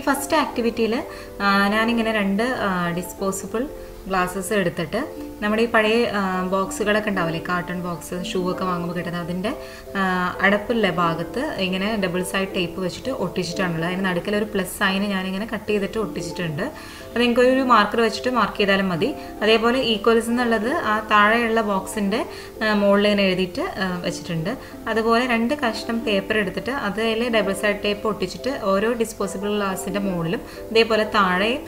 ഈ ഫസ്റ്റ് ആക്ടിവിറ്റിയിൽ ഞാനിങ്ങനെ രണ്ട് ഡിസ്പോസിബിൾ ഗ്ലാസ്സസ് എടുത്തിട്ട് നമ്മുടെ ഈ പഴയ ബോക്സുകളൊക്കെ ഉണ്ടാവില്ലേ? കാർട്ടൺ ബോക്സ് ഷൂ ഒക്കെ വാങ്ങുമ്പോൾ കിട്ടുന്നത് അതിന്റെ അടപ്പുള്ള ഭാഗത്ത് ഇങ്ങനെ ഡബിൾ സൈഡ് ടേപ്പ് വെച്ചിട്ട് ഒട്ടിച്ചിട്ടാണുള്ളത്. അതിന് നടുക്കിൽ ഒരു പ്ലസ് സൈന് ഞാനിങ്ങനെ കട്ട് ചെയ്തിട്ട് ഒട്ടിച്ചിട്ടുണ്ട്. അത് ഒരു മാർക്കർ വെച്ചിട്ട് മാർക്ക് ചെയ്താലും മതി. അതേപോലെ ഈക്വൽസ് എന്നുള്ളത് ആ താഴെയുള്ള ബോക്സിന്റെ മുകളിൽ ഇങ്ങനെ എഴുതിയിട്ട് വെച്ചിട്ടുണ്ട്. അതുപോലെ രണ്ട് കഷ്ണം പേപ്പർ എടുത്തിട്ട് അതിൽ ഡബിൾ സൈഡ് ടേപ്പ് ഒട്ടിച്ചിട്ട് ഓരോ ഡിസ്പോസിബിൾ ഗ്ലാസിന്റെ മുകളിലും അതേപോലെ താഴെയും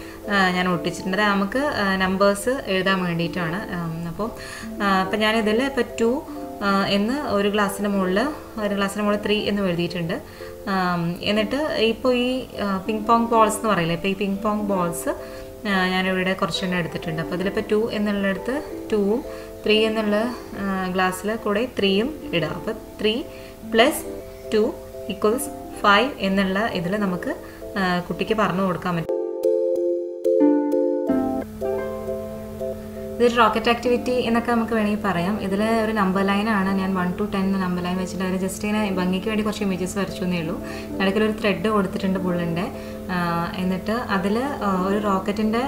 ഞാൻ ഒട്ടിച്ചിട്ടുണ്ട്. നമുക്ക് നമുക്ക് നമ്പേഴ്സ് എഴുതാൻ വേണ്ടിയിട്ടാണ്. അപ്പോൾ അപ്പം ഞാനിതിൽ ഇപ്പോൾ ടു എന്ന് ഒരു ഗ്ലാസ്സിന്റെ മുകളിൽ ഒരു ഗ്ലാസ്സിന്റെ മുകളിൽ ത്രീ എന്ന് എഴുതിയിട്ടുണ്ട്. എന്നിട്ട് ഇപ്പോൾ ഈ പിങ് പോങ് ബോൾസ് എന്ന് പറയില്ലേ ഇപ്പോൾ ഈ പിങ് പോങ് ബോൾസ് ഞാനിവിടെ കുറച്ചെണ്ണം എടുത്തിട്ടുണ്ട്. അപ്പോൾ അതിലിപ്പോൾ ടു എന്നുള്ളിടത്ത് ടൂവും ത്രീ എന്നുള്ള ഗ്ലാസ്സിൽ കൂടെ ത്രീയും ഇടാം. അപ്പോൾ three plus two equals five എന്നുള്ള ഇതിൽ നമുക്ക് കുട്ടിക്ക് പറഞ്ഞു കൊടുക്കാൻ പറ്റും. ഇതൊരു റോക്കറ്റ് ആക്ടിവിറ്റി എന്നൊക്കെ നമുക്ക് വേണമെങ്കിൽ പറയാം. ഇതിൽ ഒരു നമ്പർ ലൈനാണ് ഞാൻ one two ten number line വെച്ചിട്ട് അതിന് ജസ്റ്റ് ഇങ്ങനെ ഭംഗിക്ക് വേണ്ടി കുറച്ച് ഇമേജസ് വരച്ചു എന്നേ ഉള്ളൂ. ഇടയ്ക്കിൽ ഒരു ത്രെഡ് കൊടുത്തിട്ടുണ്ട് പുള്ളിന്റെ എന്നിട്ട് അതിൽ ഒരു റോക്കറ്റിന്റെ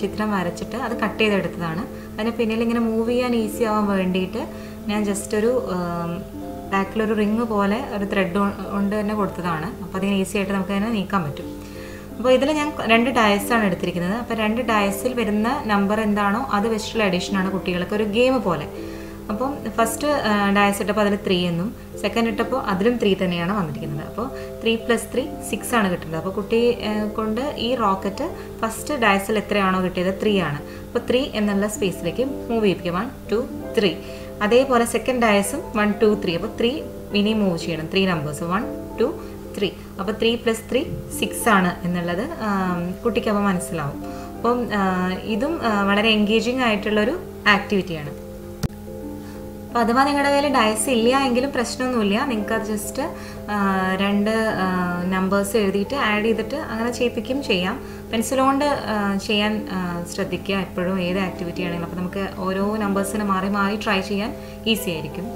ചിത്രം വരച്ചിട്ട് അത് കട്ട് ചെയ്തെടുത്തതാണ്. അതിന് പിന്നിൽ ഇങ്ങനെ മൂവ് ചെയ്യാൻ ഈസി ആവാൻ വേണ്ടിയിട്ട് ഞാൻ ജസ്റ്റ് ഒരു ബാക്കിലൊരു റിങ് പോലെ ഒരു ത്രെഡ് കൊണ്ട് തന്നെ കൊടുത്തതാണ്. അപ്പോൾ അതിന് ഈസി ആയിട്ട് നമുക്ക് അതിനെ നീക്കാൻ പറ്റും. അപ്പോൾ ഇതിൽ ഞാൻ രണ്ട് ഡയസാണ് എടുത്തിരിക്കുന്നത്. അപ്പോൾ രണ്ട് ഡയസിൽ വരുന്ന നമ്പർ എന്താണോ അത് വെച്ചിട്ടുള്ള അഡീഷനാണ് കുട്ടികൾക്ക് ഒരു ഗെയിം പോലെ. അപ്പം ഫസ്റ്റ് ഡയസ് ഇട്ടപ്പോൾ അതിൽ ത്രീ എന്നും സെക്കൻഡ് ഇട്ടപ്പോൾ അതിലും ത്രീ തന്നെയാണ് വന്നിരിക്കുന്നത്. അപ്പോൾ ത്രീ പ്ലസ് ത്രീ സിക്സ് ആണ് കിട്ടുന്നത്. അപ്പോൾ കുട്ടി കൊണ്ട് ഈ റോക്കറ്റ് ഫസ്റ്റ് ഡയസിൽ എത്രയാണോ കിട്ടിയത്? ത്രീ ആണ്. അപ്പോൾ ത്രീ എന്നുള്ള സ്പേസിലേക്ക് മൂവ് ചെയ്യിപ്പിക്കുക വൺ ടു ത്രീ അതേപോലെ സെക്കൻഡ് ഡയസും വൺ ടു ത്രീ അപ്പോൾ ത്രീ മിനി മൂവ് ചെയ്യണം. Three numbers one two three അപ്പോൾ ത്രീ പ്ലസ് ത്രീ സിക്സ് ആണ് എന്നുള്ളത്. കുട്ടിക്ക് അപ്പോൾ മനസ്സിലാവും. അപ്പം ഇതും വളരെ എൻഗേജിങ് ആയിട്ടുള്ളൊരു ആക്ടിവിറ്റിയാണ് അപ്പോൾ അഥവാ നിങ്ങളുടെ കയ്യിൽ ഡയസ് ഇല്ല എങ്കിലും പ്രശ്നമൊന്നുമില്ല. നിങ്ങൾക്ക് അത് ജസ്റ്റ് രണ്ട് നമ്പേഴ്സ് എഴുതിയിട്ട് ആഡ് ചെയ്തിട്ട് അങ്ങനെ ചെയ്യിപ്പിക്കും ചെയ്യാം. പെൻസിൽ കൊണ്ട് ചെയ്യാൻ ശ്രദ്ധിക്കുക എപ്പോഴും ഏത് ആക്ടിവിറ്റി ആണെങ്കിലും. അപ്പോൾ നമുക്ക് ഓരോ നമ്പേഴ്സിന് മാറി മാറി ട്രൈ ചെയ്യാൻ ഈസി ആയിരിക്കും.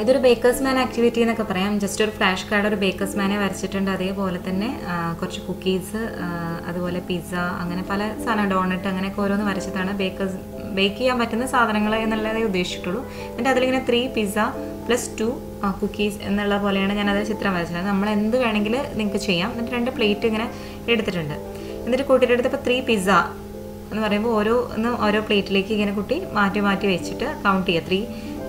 ഇതൊരു ബേക്കേഴ്സ് മാൻ ആക്ടിവിറ്റി എന്നൊക്കെ പറയാം. ജസ്റ്റ് ഒരു ഫ്ലാഷ് കാർഡ് ഒരു ബേക്കേഴ്സ് മാനെ വരച്ചിട്ടുണ്ട്. അതേപോലെ തന്നെ കുറച്ച് കുക്കീസ് അതുപോലെ പിസ്സ അങ്ങനെ പല സാധനം ഡോണറ്റ് അങ്ങനെയൊക്കെ ഓരോന്ന് വരച്ചിട്ടാണ് ബേക്കേഴ്സ് ബേക്ക് ചെയ്യാൻ പറ്റുന്ന സാധനങ്ങൾ എന്നുള്ളതേ ഉദ്ദേശിച്ചിട്ടുള്ളൂ. എന്നിട്ട് അതിലിങ്ങനെ three pizza plus two cookies എന്നുള്ള പോലെയാണ് ഞാനത് ചിത്രം വരച്ചത്. നമ്മൾ എന്ത് വേണമെങ്കിൽ നിങ്ങൾക്ക് ചെയ്യാം. എന്നിട്ട് രണ്ട് പ്ലേറ്റ് ഇങ്ങനെ എടുത്തിട്ടുണ്ട്. എന്നിട്ട് കൂട്ടിയിട്ട് എടുത്തപ്പോൾ ത്രീ പിസ്സ എന്ന് പറയുമ്പോൾ ഓരോ ഓരോ പ്ലേറ്റിലേക്ക് ഇങ്ങനെ കുട്ടി മാറ്റി മാറ്റി വെച്ചിട്ട് കൗണ്ട് ചെയ്യുക. ത്രീ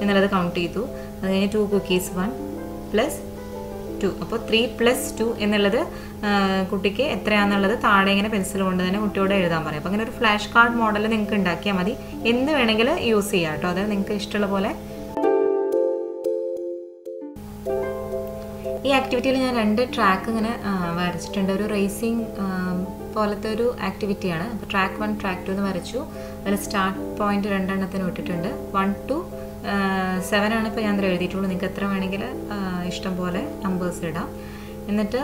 എന്നുള്ളത് കൗണ്ട് ചെയ്തു. അത് two cookies one plus two അപ്പോൾ ത്രീ പ്ലസ് ടു എന്നുള്ളത് കുട്ടിക്ക് എത്രയാണെന്നുള്ളത് താഴെ ഇങ്ങനെ പെൻസിൽ കൊണ്ട് തന്നെ കുട്ടിയോട് എഴുതാൻ പറയും. അപ്പോൾ അങ്ങനെ ഒരു ഫ്ലാഷ് കാർഡ് മോഡൽ നിങ്ങൾക്ക് ഉണ്ടാക്കിയാൽ മതി. എന്ന് വേണമെങ്കിൽ യൂസ് ചെയ്യാം കേട്ടോ. അത് നിങ്ങൾക്ക് ഇഷ്ടമുള്ള പോലെ. ഈ ആക്ടിവിറ്റിയിൽ ഞാൻ രണ്ട് ട്രാക്ക് ഇങ്ങനെ വരച്ചിട്ടുണ്ട്. ഒരു റേസിംഗ് പോലത്തെ ഒരു ആക്ടിവിറ്റിയാണ് അപ്പോൾ ട്രാക്ക് വൺ ട്രാക്ക് ടു എന്ന് വരച്ചു. അതിൽ സ്റ്റാർട്ട് പോയിന്റ് രണ്ടെണ്ണത്തിന് വിട്ടിട്ടുണ്ട്. വൺ ടു സെവൻ ആണ് ഇപ്പോൾ ഞാൻ അതിൽ എഴുതിയിട്ടുള്ളൂ. നിങ്ങൾക്ക് എത്ര വേണമെങ്കിൽ ഇഷ്ടം പോലെ നമ്പേഴ്സ് ഇടാം. എന്നിട്ട്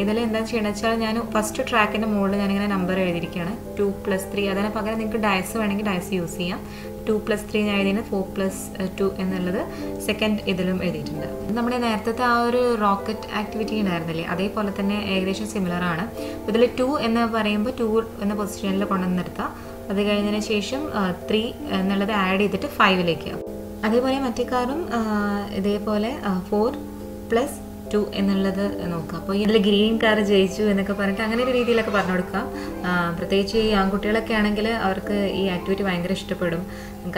ഇതിൽ എന്താ ചെയ്യണമെന്ന് വെച്ചാൽ ഞാൻ ഫസ്റ്റ് ട്രാക്കിന്റെ മുകളിൽ ഞാനിങ്ങനെ നമ്പർ എഴുതിയിരിക്കുകയാണ്. ടു പ്ലസ് ത്രീ അതിന് പകരം നിങ്ങൾക്ക് ഡയസ് വേണമെങ്കിൽ ഡയസ് യൂസ് ചെയ്യാം. ടു പ്ലസ് ത്രീ ഞാൻ എഴുതിയത് ഫോർ പ്ലസ് ടു എന്നുള്ളത് സെക്കൻഡ് ഇതിലും എഴുതിയിട്ടുണ്ട്. നമ്മുടെ നേരത്തെ ആ ഒരു റോക്കറ്റ് ആക്ടിവിറ്റി ഉണ്ടായിരുന്നില്ലേ? അതേപോലെ തന്നെ ഏകദേശം സിമിലർ ആണ്. ഇതിൽ ടു എന്ന് പറയുമ്പോൾ ടു എന്ന പൊസിഷനിൽ കൊണ്ടുവന്ന് നിർത്താം. അത് കഴിഞ്ഞതിന് ശേഷം ത്രീ എന്നുള്ളത് ആഡ് ചെയ്തിട്ട് ഫൈവിലേക്ക് അതേപോലെ മറ്റേ കാറും ഇതേപോലെ ഫോർ പ്ലസ് ടു എന്നുള്ളത് നോക്കുക അപ്പോൾ ഇതിൽ ഗ്രീൻ കാർ ജയിച്ചു എന്നൊക്കെ പറഞ്ഞിട്ട് അങ്ങനെ ഒരു രീതിയിലൊക്കെ പറഞ്ഞു കൊടുക്കുക പ്രത്യേകിച്ച് ഈ ആൺകുട്ടികളൊക്കെ ആണെങ്കിൽ അവർക്ക് ഈ ആക്ടിവിറ്റി ഭയങ്കര ഇഷ്ടപ്പെടും.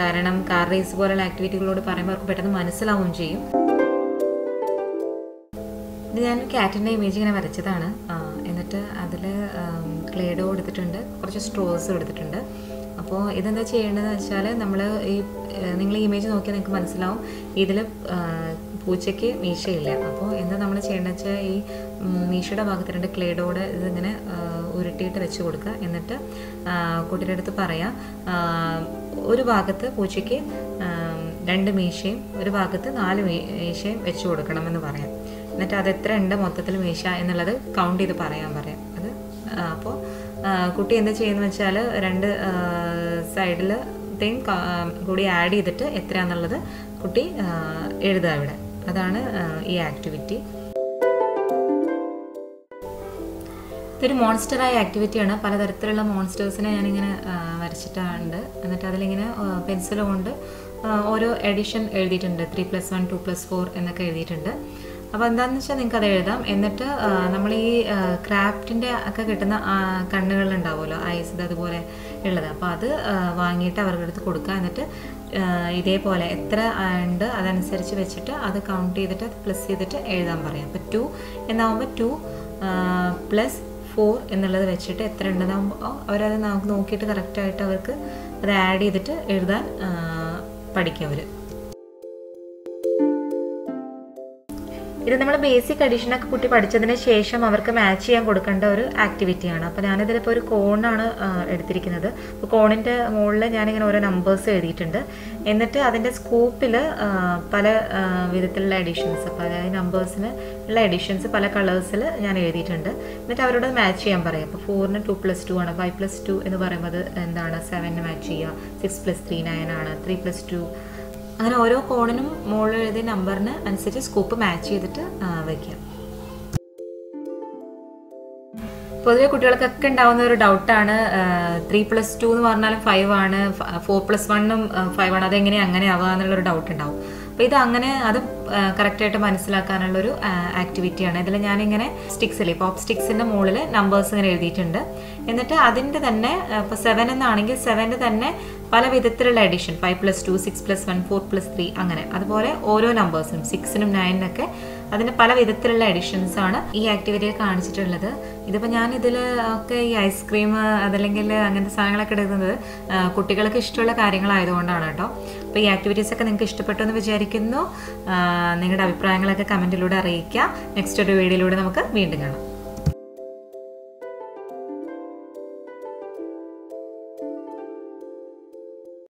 കാരണം കാർ റേസ് പോലുള്ള ആക്ടിവിറ്റികളോട് പറയുമ്പോൾ അവർക്ക് പെട്ടെന്ന് മനസ്സിലാവുകയും ചെയ്യും. ഇത് ഞാൻ കാറ്റിന്റെ ഇമേജ് ഇങ്ങനെ വരച്ചതാണ്. എന്നിട്ട് അതിൽ ക്ലേഡോ എടുത്തിട്ടുണ്ട്. കുറച്ച് സ്ട്രോസും എടുത്തിട്ടുണ്ട്. അപ്പോൾ ഇതെന്താ ചെയ്യേണ്ടതെന്ന് വെച്ചാൽ നമ്മൾ ഈ നിങ്ങൾ ഇമേജ് നോക്കിയാൽ നിങ്ങൾക്ക് മനസ്സിലാവും. ഇതിൽ പൂച്ചയ്ക്ക് മീശയില്ല. അപ്പോൾ എന്താ നമ്മൾ ചെയ്യേണ്ടത് വെച്ചാൽ ഈ മീശയുടെ ഭാഗത്ത് രണ്ട് ക്ലേഡോടെ ഇതിങ്ങനെ ഉരുട്ടിയിട്ട് വെച്ച് കൊടുക്കുക. എന്നിട്ട് കുട്ടിയുടെ അടുത്ത് പറയാം ഒരു ഭാഗത്ത് പൂച്ചയ്ക്ക് രണ്ട് മീശയും ഒരു ഭാഗത്ത് നാല് മീശയും വെച്ച് കൊടുക്കണമെന്ന് പറയാം. എന്നിട്ട് അത് എത്ര ഉണ്ട് മൊത്തത്തിൽ മീശ എന്നുള്ളത് കൗണ്ട് ചെയ്ത് പറയാൻ പറയാം. അത് അപ്പോൾ കുട്ടി എന്താ ചെയ്യുന്നത് വെച്ചാൽ രണ്ട് സൈഡിൽ ത്തെയും കൂടി ആഡ് ചെയ്തിട്ട് എത്രയാണെന്നുള്ളത് കുട്ടി എഴുതുക ഇവിടെ. അതാണ് ഈ ആക്ടിവിറ്റി ഇതൊരു മോൺസ്റ്ററായ ആക്ടിവിറ്റിയാണ് പലതരത്തിലുള്ള മോൺസ്റ്റേഴ്സിനെ ഞാനിങ്ങനെ വരച്ചിട്ടുണ്ട്. എന്നിട്ട് അതിലിങ്ങനെ പെൻസിൽ കൊണ്ട് ഓരോ എഡിഷൻ എഴുതിയിട്ടുണ്ട്. Three plus one two plus four എന്നൊക്കെ എഴുതിയിട്ടുണ്ട്. അപ്പോൾ എന്താണെന്ന് വെച്ചാൽ നിങ്ങൾക്ക് അത് എഴുതാം. എന്നിട്ട് നമ്മൾ ഈ ക്രാഫ്റ്റിന്റെ ഒക്കെ കിട്ടുന്ന കണ്ണുകളുണ്ടാവുമല്ലോ ഐസ് അതുപോലെ ഉള്ളത്. അപ്പോൾ അത് വാങ്ങിയിട്ട് അവരുടെ അടുത്ത് കൊടുക്കുക. എന്നിട്ട് ഇതേപോലെ എത്ര ഉണ്ട് അതനുസരിച്ച് വെച്ചിട്ട് അത് കൗണ്ട് ചെയ്തിട്ട് പ്ലസ് ചെയ്തിട്ട് എഴുതാൻ പറയാം. അപ്പോൾ ടു എന്നാവുമ്പോൾ ടു പ്ലസ് ഫോർ എന്നുള്ളത് വെച്ചിട്ട് എത്ര ഉണ്ടെന്നാകുമ്പോൾ അവരത് നമുക്ക് നോക്കിയിട്ട് കറക്റ്റായിട്ട് അവർക്ക് അത് ആഡ് ചെയ്തിട്ട് എഴുതാൻ പഠിക്കും അവർ ഇത് നമ്മൾ ബേസിക് അഡീഷനൊക്കെ കുട്ടി പഠിച്ചതിന് ശേഷം അവർക്ക് മാച്ച് ചെയ്യാൻ കൊടുക്കേണ്ട ഒരു ആക്ടിവിറ്റിയാണ് അപ്പോൾ ഞാനിതിലിപ്പോൾ ഒരു കോണാണ് എടുത്തിരിക്കുന്നത്. അപ്പോൾ കോണിന്റെ മുകളിൽ ഞാനിങ്ങനെ ഓരോ നമ്പേഴ്സ് എഴുതിയിട്ടുണ്ട്. എന്നിട്ട് അതിന്റെ സ്കൂപ്പിൽ പല വിധത്തിലുള്ള എഡിഷൻസ് അപ്പോൾ അതായത് നമ്പേഴ്സിന് ഉള്ള എഡിഷൻസ് പല കളേഴ്സിൽ ഞാൻ എഴുതിയിട്ടുണ്ട്. എന്നിട്ട് അവരോട് മാച്ച് ചെയ്യാൻ പറയും. അപ്പോൾ ഫോറിന് ടു പ്ലസ് ടു ആണ്. ഫൈവ് പ്ലസ് ടു എന്ന് പറയുമ്പോൾ എന്താണ്? സെവനിന് മാച്ച് ചെയ്യുക. സിക്സ് പ്ലസ് ത്രീ നയൻ ആണ്. ത്രീ പ്ലസ് ടു അങ്ങനെ ഓരോ കോണിനും മുകളിൽ എഴുതിയ നമ്പറിന് അനുസരിച്ച് സ്കൂപ്പ് മാച്ച് ചെയ്തിട്ട് വെക്കാം. പൊതുവെ കുട്ടികൾക്കൊക്കെ ഉണ്ടാവുന്ന ഒരു ഡൗട്ടാണ് ത്രീ പ്ലസ് ടു എന്ന് പറഞ്ഞാലും ഫൈവ് ആണ് ഫോർ പ്ലസ് വണ്ണും ഫൈവ് ആണ്. അതെങ്ങനെ അങ്ങനെ ആവുക എന്നുള്ളൊരു ഡൗട്ട് ഉണ്ടാവും. അപ്പോൾ ഇത് അങ്ങനെ അത് കറക്റ്റായിട്ട് മനസ്സിലാക്കാനുള്ളൊരു ആക്ടിവിറ്റിയാണ് ഇതിൽ ഞാനിങ്ങനെ സ്റ്റിക്സിൽ പോപ്പ് സ്റ്റിക്സിന്റെ മുകളിൽ നമ്പേഴ്സ് ഇങ്ങനെ എഴുതിയിട്ടുണ്ട്. എന്നിട്ട് അതിന്റെ തന്നെ ഇപ്പോൾ സെവൻ എന്നാണെങ്കിൽ സെവന്റെ തന്നെ പല വിധത്തിലുള്ള addition five plus two six plus one four plus three അങ്ങനെ. അതുപോലെ ഓരോ നമ്പേഴ്സിനും സിക്സിനും നയനിനൊക്കെ അതിന് പല വിധത്തിലുള്ള എഡിഷൻസ് ആണ് ഈ ആക്ടിവിറ്റിയിൽ കാണിച്ചിട്ടുള്ളത്. ഇതിപ്പോൾ ഞാൻ ഇതിൽ ഒക്കെ ഈ ഐസ്ക്രീം അതല്ലെങ്കിൽ അങ്ങനത്തെ സാധനങ്ങളൊക്കെ എടുക്കുന്നത് കുട്ടികൾക്ക് ഇഷ്ടമുള്ള കാര്യങ്ങളായതുകൊണ്ടാണ് കേട്ടോ. അപ്പോൾ ഈ ആക്ടിവിറ്റീസ് ഒക്കെ നിങ്ങൾക്ക് ഇഷ്ടപ്പെട്ടു എന്ന് വിചാരിക്കുന്നു. നിങ്ങളുടെ അഭിപ്രായങ്ങളൊക്കെ കമന്റിലൂടെ അറിയിക്കുക നെക്സ്റ്റ് ഒരു വീഡിയോയിലൂടെ നമുക്ക് വീണ്ടും കാണാം.